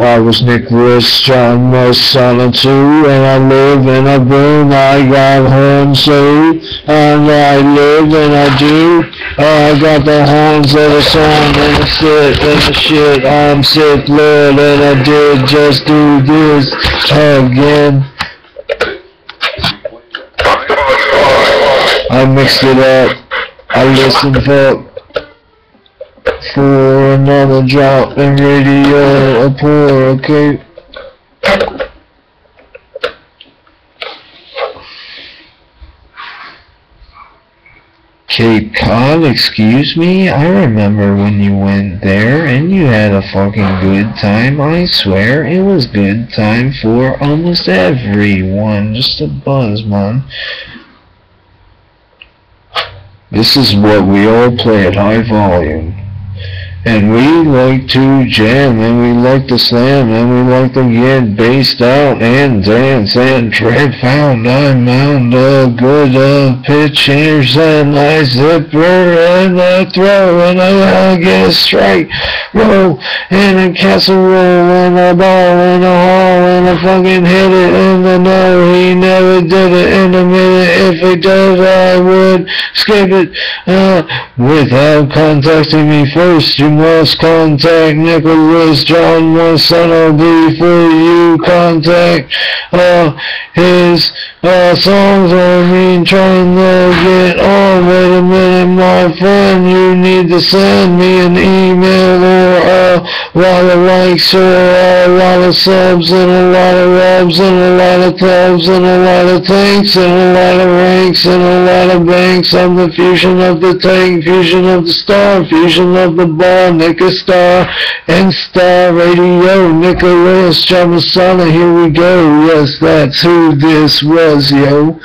I was Nicholas John Messana too, and I live in a boom. I got horns too, and I live and I do. I got the horns of the song and the shit and the shit. I'm sick, Lord, and I did just do this again. I mixed it up. I listened for for another drop in radio a pour, okay? Cape Cod, excuse me? I remember when you went there and you had a fucking good time. I swear it was good time for almost everyone. Just a buzz, man. This is what we all play at high volume. And we like to jam, and we like to slam, and we like to get based out, and dance, and tread found. I'm mound a good uh, pitch, here's a nice zipper, and a throw, and I get a strike, roll, and a casserole, and a ball, and a hole, and a fucking hit it in the no, he never did it a minute, if it does, I would skip it, uh, without contacting me first, you must contact Nicholas John Monsanto before you contact uh, his uh, songs. I mean, trying to get on. Wait a minute, my friend, you need to send me an email a lot of likes or a lot of subs and a lot of rubs and a lot of tubs and a lot of tanks and a lot of ranks and a lot of banks. I'm the fusion of the tank, fusion of the star, fusion of the ball, Nick Star, and Star Radio, Nicholas Jamasana, here we go. Yes, that's who this was, yo.